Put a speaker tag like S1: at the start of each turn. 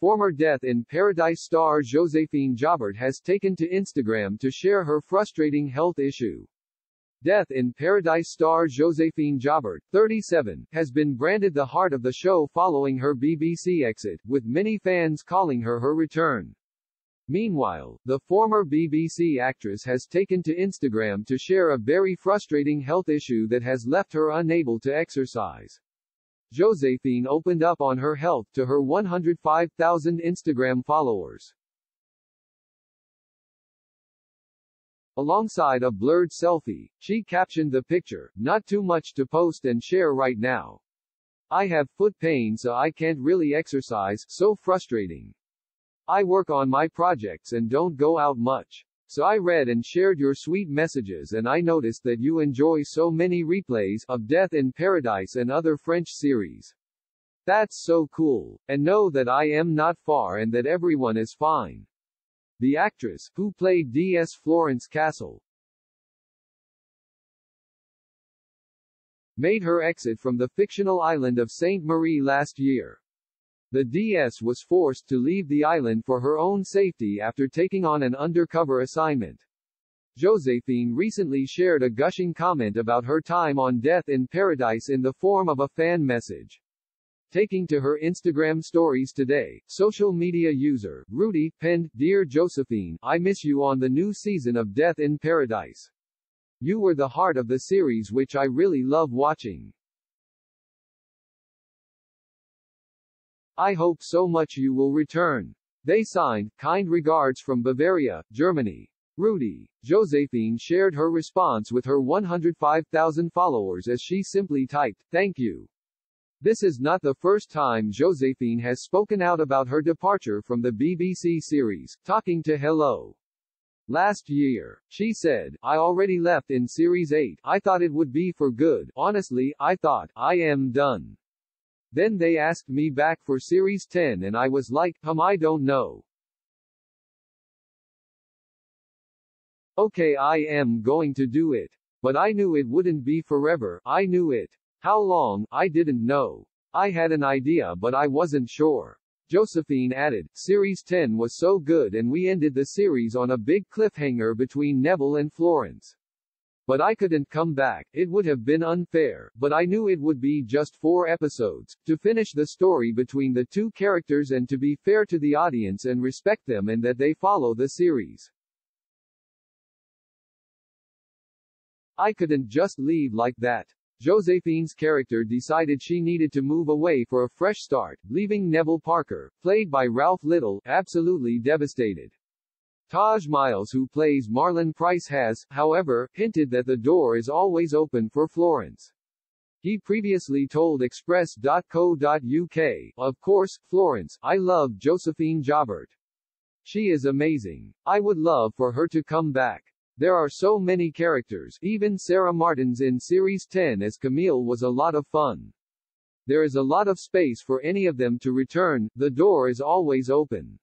S1: Former Death in Paradise star Josephine Jobert has taken to Instagram to share her frustrating health issue. Death in Paradise star Josephine Jobert, 37, has been branded the heart of the show following her BBC exit, with many fans calling her her return. Meanwhile, the former BBC actress has taken to Instagram to share a very frustrating health issue that has left her unable to exercise. Josephine opened up on her health to her 105,000 Instagram followers. Alongside a blurred selfie, she captioned the picture, not too much to post and share right now. I have foot pain so I can't really exercise, so frustrating. I work on my projects and don't go out much. So I read and shared your sweet messages and I noticed that you enjoy so many replays of Death in Paradise and other French series. That's so cool. And know that I am not far and that everyone is fine. The actress, who played D.S. Florence Cassell, made her exit from the fictional island of Sainte Marie last year. The DS was forced to leave the island for her own safety after taking on an undercover assignment. Josephine recently shared a gushing comment about her time on Death in Paradise in the form of a fan message. Taking to her Instagram stories today, social media user, Rudy, penned, Dear Josephine, I miss you on the new season of Death in Paradise. You were the heart of the series which I really love watching. I hope so much you will return. They signed, kind regards from Bavaria, Germany. Rudy. Josephine shared her response with her 105,000 followers as she simply typed, thank you. This is not the first time Josephine has spoken out about her departure from the BBC series, talking to Hello. Last year, she said, I already left in Series 8, I thought it would be for good, honestly, I thought, I am done. Then they asked me back for Series 10 and I was like, hum I don't know. Okay I am going to do it. But I knew it wouldn't be forever, I knew it. How long, I didn't know. I had an idea but I wasn't sure. Josephine added, Series 10 was so good and we ended the series on a big cliffhanger between Neville and Florence. But I couldn't come back, it would have been unfair, but I knew it would be just four episodes, to finish the story between the two characters and to be fair to the audience and respect them and that they follow the series. I couldn't just leave like that. Josephine's character decided she needed to move away for a fresh start, leaving Neville Parker, played by Ralph Little, absolutely devastated. Tahj Miles who plays Marlon Pryce has, however, hinted that the door is always open for Florence. He previously told Express.co.uk, Of course, Florence, I love Josephine Jobert. She is amazing. I would love for her to come back. There are so many characters, even Sara Martins in Series 10 as Camille was a lot of fun. There is a lot of space for any of them to return, the door is always open.